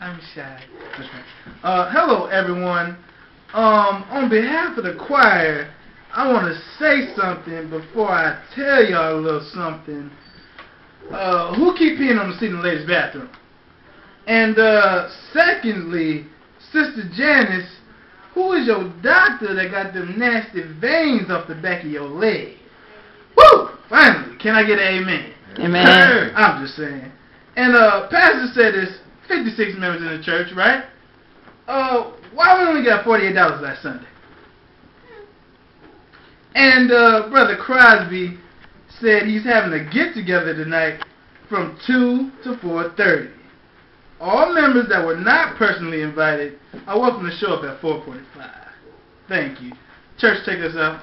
I'm shy. Uh, hello, everyone. Um, on behalf of the choir, I want to say something before I tell y'all a little something. Uh, who keep peeing on the seat in the ladies' bathroom? And uh, secondly, Sister Janice, who is your doctor that got them nasty veins off the back of your leg? Woo! Finally, can I get an amen? Amen. I'm just saying. And uh, Pastor said there's 56 members in the church, right? Uh, why we only got $48 last Sunday? And uh, Brother Crosby said he's having a get together tonight from 2 to 4:30. All members that were not personally invited are welcome to show up at 4:45. Thank you. Church, take us out.